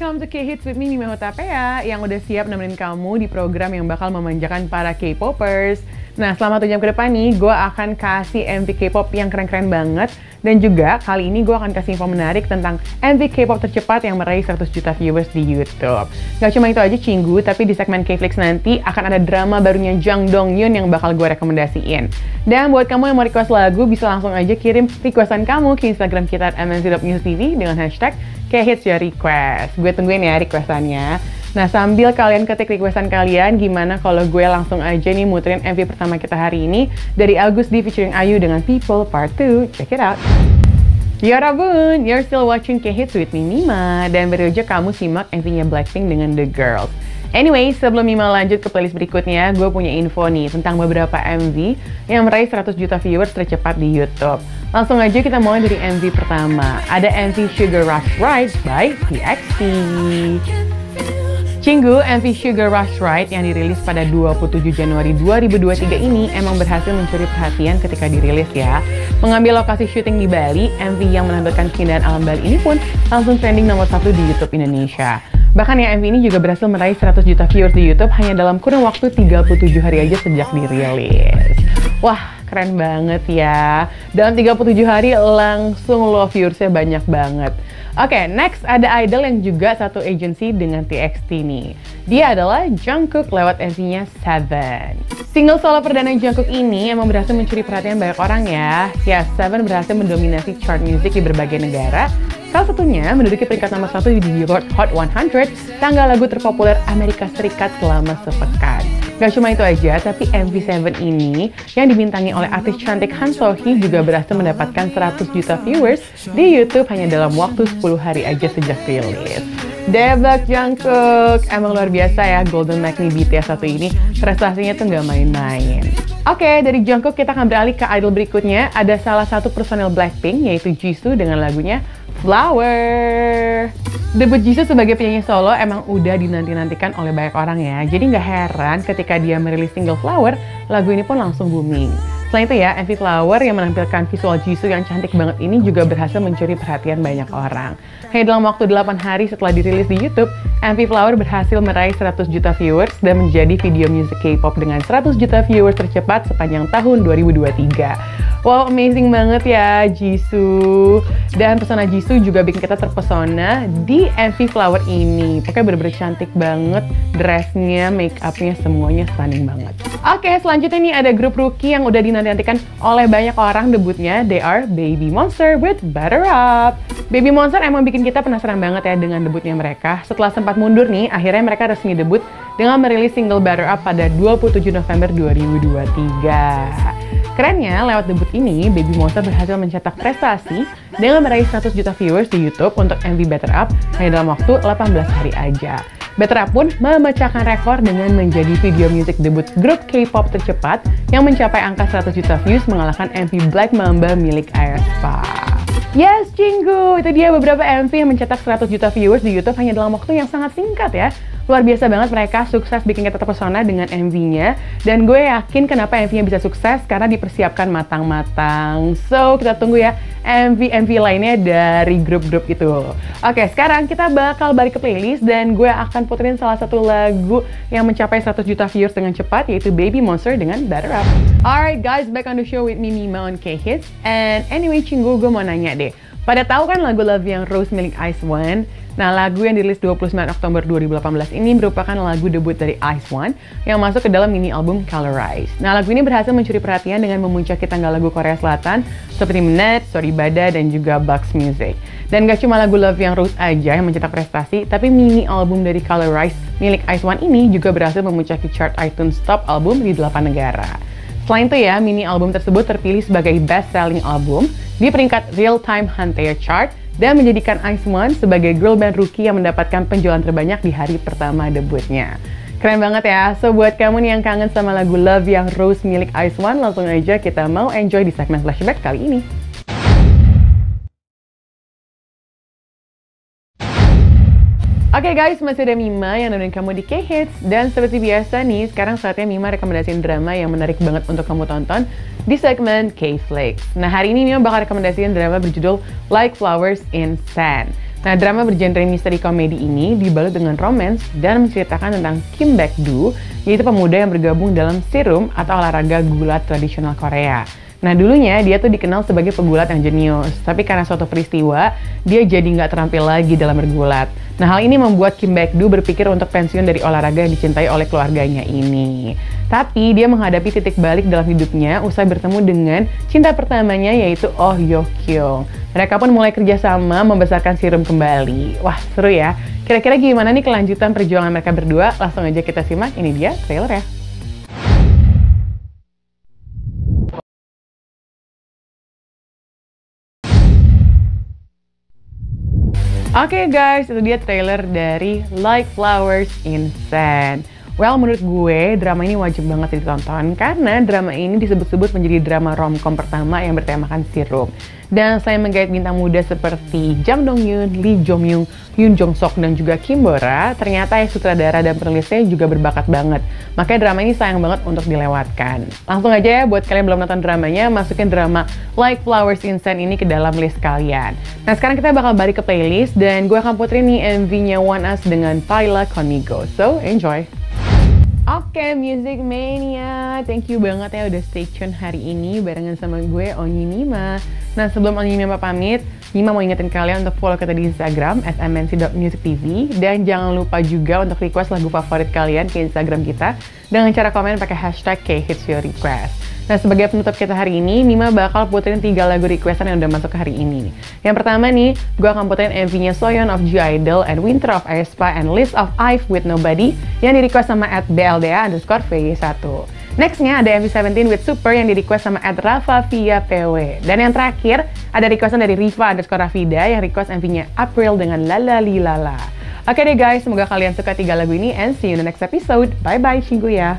welcome to K-Hits with Mimi yang udah siap nemenin kamu di program yang bakal memanjakan para K-popers. Nah, selama 7 jam ke depan nih, gue akan kasih MV K-pop yang keren-keren banget. Dan juga kali ini gue akan kasih info menarik tentang MV K-pop tercepat yang meraih 100 juta viewers di YouTube. Gak cuma itu aja Cinggu, tapi di segmen K-Flix nanti akan ada drama barunya Jang Dong Yun yang bakal gue rekomendasiin. Dan buat kamu yang mau request lagu, bisa langsung aja kirim requestan kamu ke Instagram kita at mnc.newstv dengan hashtag K-Hits Your Request. Gue tungguin ya requestannya. Nah, sambil kalian ketik requestan kalian, gimana kalau gue langsung aja nih muterin MV pertama kita hari ini dari Agus D featuring Ayu dengan People Part 2. Check it out. Yorabun, you're still watching K-Hits with me, Mima. Dan baru aja kamu simak MV-nya Blackpink dengan The Girls. Anyway, sebelum Mima lanjut ke playlist berikutnya, gue punya info nih tentang beberapa MV yang meraih 100 juta viewers tercepat di YouTube. Langsung aja kita mulai dari MV pertama. Ada MV Sugar Rush Ride by TXT. Cinggu, MV Sugar Rush Ride yang dirilis pada 27 Januari 2023 ini emang berhasil mencuri perhatian ketika dirilis ya. Mengambil lokasi syuting di Bali, MV yang menampilkan keindahan alam Bali ini pun langsung trending nomor satu di YouTube Indonesia. Bahkan ya MV ini juga berhasil meraih 100 juta viewers di YouTube hanya dalam kurun waktu 37 hari aja sejak dirilis. Wah, keren banget ya. Dalam 37 hari langsung lo viewersnya banyak banget. Oke, okay, next ada idol yang juga satu agency dengan TXT nih. Dia adalah Jungkook lewat MV-nya Seven. Single solo perdana Jungkook ini emang berhasil mencuri perhatian banyak orang ya. Ya, Seven berhasil mendominasi chart music di berbagai negara. Salah satunya menduduki peringkat nomor satu di Billboard Hot 100, tanggal lagu terpopuler Amerika Serikat selama sepekan. Gak cuma itu aja, tapi MV7 ini yang dibintangi oleh artis cantik Han Sohee juga berhasil mendapatkan 100 juta viewers di YouTube hanya dalam waktu 10 hari aja sejak rilis. Debak Jungkook, emang luar biasa ya Golden Mac nih BTS satu ini, prestasinya tuh nggak main-main. Oke, okay, dari Jungkook kita akan beralih ke idol berikutnya. Ada salah satu personel Blackpink, yaitu Jisoo dengan lagunya Flower. Debut Jisoo sebagai penyanyi solo emang udah dinanti-nantikan oleh banyak orang ya. Jadi nggak heran ketika dia merilis single Flower, lagu ini pun langsung booming. Selain itu ya, MV Flower yang menampilkan visual Jisoo yang cantik banget ini juga berhasil mencuri perhatian banyak orang. Hanya dalam waktu 8 hari setelah dirilis di YouTube, MV Flower berhasil meraih 100 juta viewers dan menjadi video music K-pop dengan 100 juta viewers tercepat sepanjang tahun 2023. Wow, amazing banget ya Jisoo. Dan pesona Jisoo juga bikin kita terpesona di MV Flower ini. Pokoknya bener-bener cantik banget. Dressnya, make upnya, semuanya stunning banget. Oke, selanjutnya nih ada grup rookie yang udah dinantikan oleh banyak orang debutnya. They are Baby Monster with Butter Up. Baby Monster emang bikin kita penasaran banget ya dengan debutnya mereka. Setelah sempat mundur nih, akhirnya mereka resmi debut dengan merilis single Butter Up pada 27 November 2023. Kerennya, lewat debut ini, Baby Monster berhasil mencetak prestasi dengan meraih 100 juta viewers di YouTube untuk MV Better Up hanya dalam waktu 18 hari aja. Better Up pun memecahkan rekor dengan menjadi video music debut grup K-pop tercepat yang mencapai angka 100 juta views mengalahkan MV Black Mamba milik aespa. Yes, Cinggu! Itu dia beberapa MV yang mencetak 100 juta viewers di YouTube hanya dalam waktu yang sangat singkat ya. Luar biasa banget mereka sukses bikin kita terpesona dengan MV-nya. Dan gue yakin kenapa MV-nya bisa sukses karena dipersiapkan matang-matang. So, kita tunggu ya MV-MV lainnya dari grup-grup itu. Oke, sekarang kita bakal balik ke playlist dan gue akan puterin salah satu lagu yang mencapai 100 juta viewers dengan cepat yaitu Baby Monster dengan Better Up. Alright guys, back on the show with me Mima on K-Hits. And anyway, Cinggu gue mau nanya deh. Pada tahu kan lagu Love yang Rose milik Ice One? Nah, lagu yang dirilis 29 Oktober 2018 ini merupakan lagu debut dari Ice One yang masuk ke dalam mini album Colorize. Nah, lagu ini berhasil mencuri perhatian dengan memuncaki tanggal lagu Korea Selatan seperti Mnet, Sorry Bada, dan juga Bugs Music. Dan gak cuma lagu Love yang Rose aja yang mencetak prestasi, tapi mini album dari Colorize milik Ice One ini juga berhasil memuncaki chart iTunes Top Album di 8 negara. Selain itu ya, mini album tersebut terpilih sebagai best selling album di peringkat Real Time Hunter Chart dan menjadikan Ice One sebagai girl band rookie yang mendapatkan penjualan terbanyak di hari pertama debutnya. Keren banget ya. So buat kamu nih yang kangen sama lagu Love yang Rose milik Ice One, langsung aja kita mau enjoy di segmen flashback kali ini. Oke okay guys, masih ada Mima yang nemenin kamu di K-Hits. Dan seperti biasa nih, sekarang saatnya Mima rekomendasiin drama yang menarik banget untuk kamu tonton di segmen K-Flix. Nah hari ini Mima bakal rekomendasiin drama berjudul Like Flowers in Sand. Nah, drama bergenre misteri komedi ini dibalut dengan romance dan menceritakan tentang Kim Baek-doo, yaitu pemuda yang bergabung dalam serum atau olahraga gulat tradisional Korea. Nah dulunya dia tuh dikenal sebagai pegulat yang jenius, tapi karena suatu peristiwa, dia jadi nggak terampil lagi dalam bergulat. Nah hal ini membuat Kim Baek-doo berpikir untuk pensiun dari olahraga yang dicintai oleh keluarganya ini. Tapi dia menghadapi titik balik dalam hidupnya usai bertemu dengan cinta pertamanya yaitu Oh Yo Kyung. Mereka pun mulai kerjasama membesarkan Serum kembali. Wah seru ya. Kira-kira gimana nih kelanjutan perjuangan mereka berdua? Langsung aja kita simak, ini dia trailer Oke okay guys, itu dia trailer dari Like Flowers in Sand. Well, menurut gue, drama ini wajib banget ditonton karena drama ini disebut-sebut menjadi drama romcom pertama yang bertemakan sirup. Dan selain menggait bintang muda seperti Jang Dong Yoon, Lee Jong Young, Yoon Jong Sok, dan juga Kim Bora, ternyata ya sutradara dan penulisnya juga berbakat banget. Makanya drama ini sayang banget untuk dilewatkan. Langsung aja ya, buat kalian belum nonton dramanya, masukin drama Like Flowers in Sand ini ke dalam list kalian. Nah, sekarang kita bakal balik ke playlist, dan gue akan puterin nih MV-nya One Us dengan Paila Conmigo. So, enjoy! Oke, okay, Music Mania. Thank you banget ya udah stay tune hari ini barengan sama gue, Onyi Nima. Nah, sebelum Onyi Nima pamit, Nima mau ingetin kalian untuk follow kita di Instagram mnc.musictv dan jangan lupa juga untuk request lagu favorit kalian ke Instagram kita dengan cara komen pakai hashtag KHitsYourRequest. Nah, sebagai penutup kita hari ini, Mima bakal puterin tiga lagu requestan yang udah masuk ke hari ini. Yang pertama nih, gue akan puterin MV-nya Soyeon of G-Idol and Winter of aespa and List of Ive with Nobody yang di request sama at BLDA underscore VY1. Nextnya ada MV17 with Super yang di request sama at Rafa via PW. Dan yang terakhir, ada requestan dari Riva underscore Rafida yang request MV-nya April dengan Lala Lilala. Oke deh guys, semoga kalian suka tiga lagu ini and see you in the next episode. Bye-bye, ya.